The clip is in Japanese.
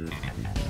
うん。